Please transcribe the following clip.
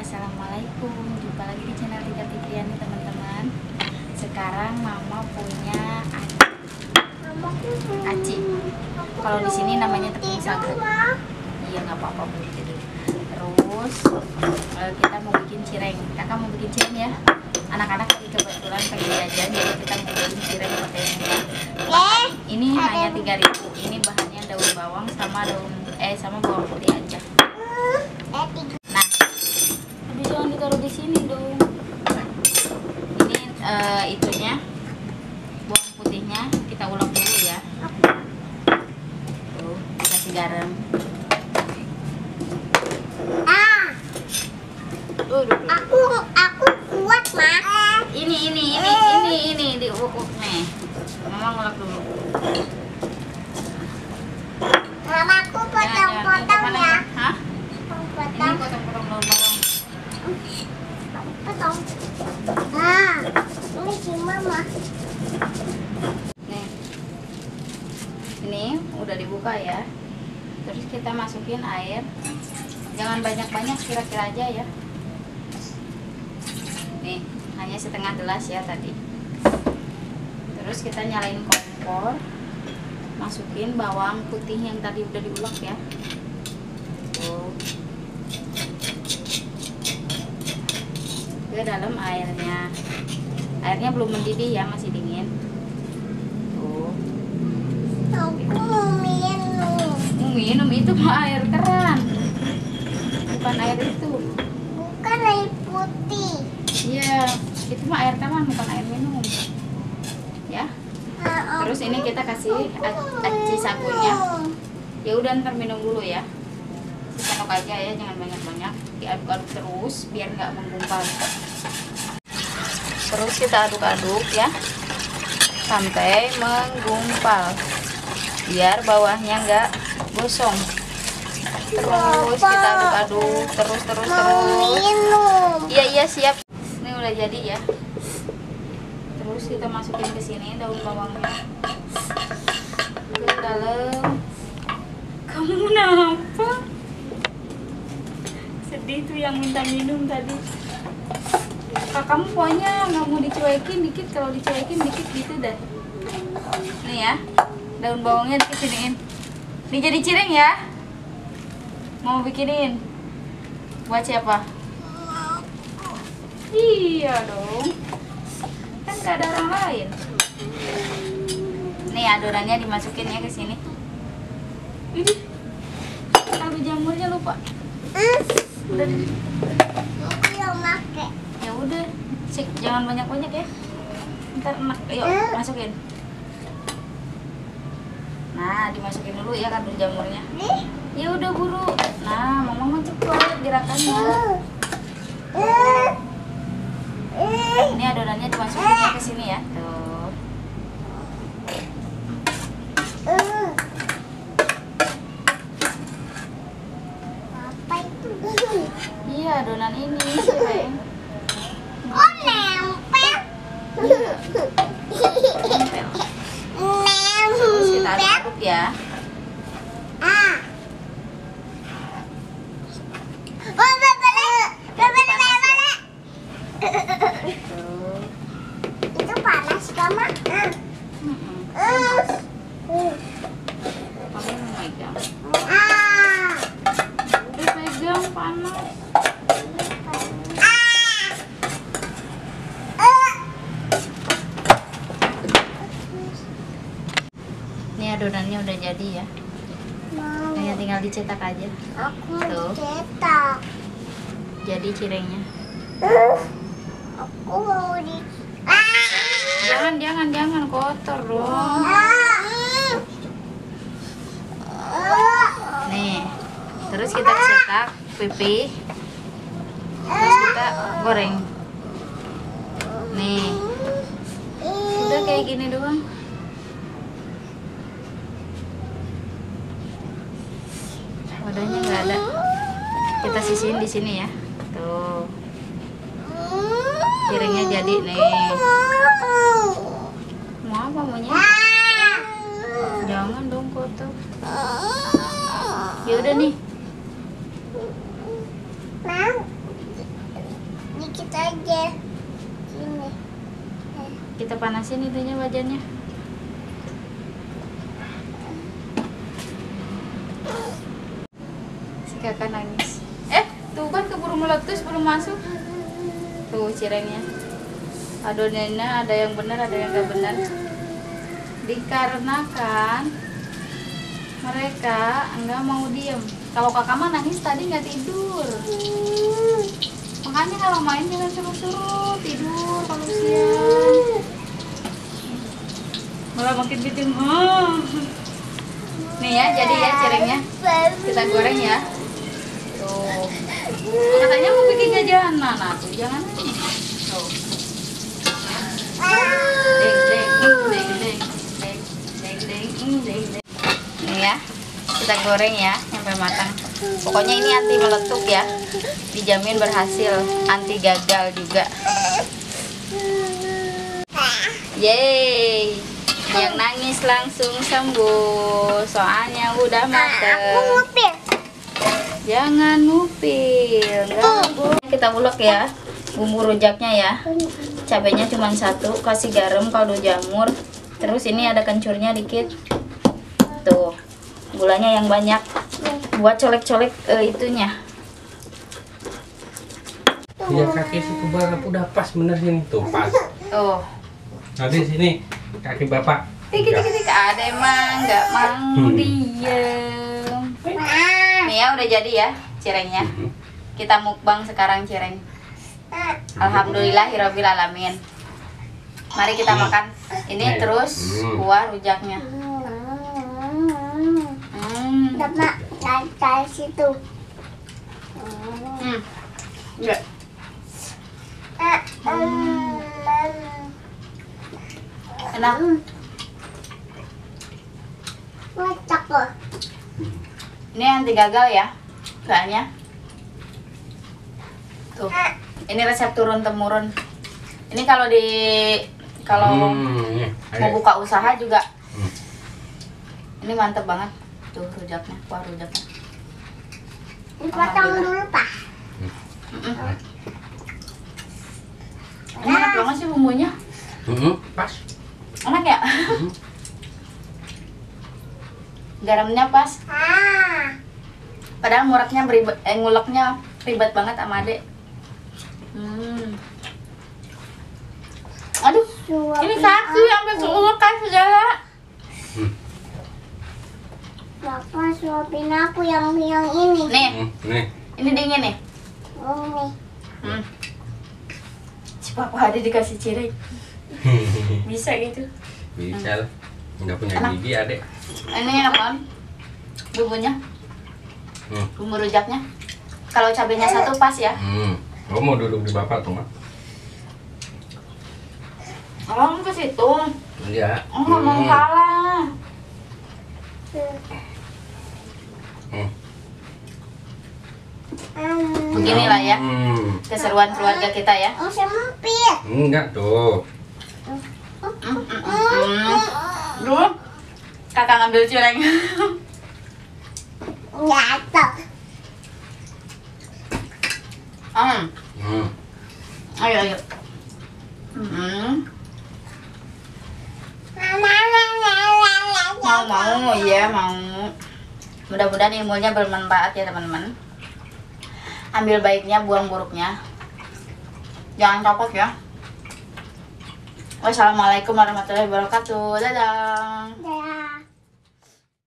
Assalamualaikum. Jumpa lagi di channel Tika Tikriani teman-teman. Sekarang mama punya aci. Kalau di sini namanya tepung sagu Iya nggak apa-apa Bu. Tidur Terus eh, kita mau bikin cireng. Kakak mau bikin cireng ya? Anak-anak lagi kebetulan pengen jajan Jadi kita mau bikin cireng pakai ini. Ini hanya 3000 Ini bahannya daun bawang sama daun Eh sama bawang putih aja Eh, itunya, bawang putihnya kita ulek dulu ya. Tuh, kasih garam. Tuh, tuh, tuh. Ini, ini, ini, ini, ini diulek nih. Mama ngulek dulu. Mamaku Jangan, jangan. Ini potong-potong ke mana? ya. Hah? Ini Potong. potong-potong daun bawang. Potong. Nah, ini si mama. Nih. Ini udah dibuka ya. Terus kita masukin air. Jangan banyak-banyak, kira-kira aja ya. Nih, hanya setengah gelas ya tadi. Terus kita nyalain kompor. Masukin bawang putih yang tadi udah diulek ya. Tuh. Ke dalam airnya. Airnya belum mendidih ya, masih dingin. Tuh. Aku mau minum. Minum itu mah air keran. Bukan air itu. Bukan air putih. iya itu mah air keran bukan air minum. Ya. Nah, terus ini kita kasih aci minum. ya. Udah ntar minum dulu ya. Sendok aja ya jangan banyak banyak diaduk-aduk terus biar nggak menggumpal. Terus kita aduk-aduk ya. Sampai menggumpal biar bawahnya nggak gosong. Terus kita aduk-aduk terus terus terus. iya iya siap. Ini udah jadi ya. Terus kita masukin ke sini daun bawangnya. Ke dalam. Kamu kenapa? Sedih tuh yang minta minum tadi. Kakakmu pokoknya nggak mau dicuekin dikit. Kalau dicuekin dikit gitu dah nih ya daun bawangnya dikit siniin ini jadi cireng ya. Mau bikinin? Buat siapa? Iya dong. Kan gak ada orang lain. Nih adonannya dimasukin ya ke sini. Ini. Kaldu jamurnya lupa. Udah aku yang make. ya udah sik jangan banyak banyak ya. Ntar enak. Yuk masukin nah dimasukin dulu ya kaldu jamurnya Nih. ya udah buru nah mama mau cepet gerakannya ini adonannya dimasukin ya ke sini ya tuh. Apa itu? iya adonan ini cireng Oh, nempel. Iya. Nempel. terus kita Nempel. aduk ya Ah. Oh, bebele. Bebele, bebele. tuh Itu panas, Mama. Ah. Mm-mm. Ah. Mama mau megang Ah. udah pegang panas Ah. Ah. ini adonannya udah jadi ya? Mau. hanya tinggal dicetak aja. Aku Tuh. cetak. jadi cirengnya. Aku mau di. Jangan jangan jangan. Kotor dong. Nih. Terus kita cetak pipih terus kita goreng. Nih. Udah kayak gini doang wadahnya nggak ada sisihin di sini ya tuh Cirengnya jadi nih. mau apa maunya jangan dong kotor ya udah nih Mau. saja. Sini. Kita panasin itunya wajannya. Si kakak nangis. Tuh kan keburu meletus belum masuk. Tuh cirengnya. Adonannya ada yang benar, ada yang gak benar. Dikarenakan mereka nggak mau diem. Kalau kakak mah nangis tadi nggak tidur. Makanya kalau main jangan suruh-suruh tidur kalau siang. Malah makin bikin. Nih ya, jadi ya cirengnya kita goreng ya. Tuh. Katanya bikin jajanan, nah tuh jangan. Tuh. Deng deng deng deng deng deng deng deng. Nih ya, kita goreng ya sampai matang. Pokoknya ini anti meletup ya. Dijamin berhasil, anti gagal juga. Yeay. Yang nangis langsung sembuh soalnya udah Aku mateng. Jangan ngupil, boleh. Kita ulek ya. Bumbu rujaknya ya. Cabenya cuma satu, kasih garam, kaldu jamur. Terus ini ada kencurnya dikit. Tuh. Gulanya yang banyak. Buat colek-colek eh, itunya. Iya kaki situ bapak udah pas bener sini tuh pas. Oh. Nanti sini kaki bapak. Tik ada emang nggak mau Hmm. diem. Nih ya udah jadi ya cirengnya. Kita mukbang sekarang cireng. Alhamdulillah hirobil alamin. Mari kita makan. Ini Hmm. terus Hmm. kuah rujaknya. Hmm. Dari situ. Hmm. Ya. Ah, um, Enak. Kocak loh. Ini anti gagal ya. Soalnya. Tuh. Ini resep turun temurun. Ini kalau di kalau Hmm, iya. mau Ayo. buka usaha juga Hmm. ini mantep banget. Tuh rujaknya, kuah rujaknya. Dipotong dulu, Pak. Mm-mm. Ini enak banget sih bumbunya. Mhm, pas. Enak ya? Garamnya pas. Ah. Padahal ngureknya beribet, eh, nguleknya ribet banget sama adek. Hmm. Aduh, ini kaki sampai keulekan segala. Hmm. Bapak suapin aku yang yang ini. Nih, Hmm, Nih. ini dingin nih. Ini. Hmm. Si papa ada dikasih cireng. Bisa gitu. Bisa lah. Nggak punya Enak. gigi adek. Ini enak banget. Hmm. bumbu rujaknya. Kalau cabenya satu pas ya. Hmm. Lo mau duduk di bapak tuh mak? Oh, ke situ. Iya. Oh, Hmm. kalah. Hmm. Hmm. Beginilah ya. Hmm. Keseruan keluarga kita ya. Oh. Enggak tuh. Hmm. Dulu kakak ngambil cireng. Hmm. Hmm. Ayo, ayo. Hmm. Mau, mau, iya mau. Mudah-mudahan ilmunya bermanfaat ya teman-teman. Ambil baiknya, buang buruknya. Jangan copot ya. Wassalamualaikum warahmatullahi wabarakatuh. Dadah.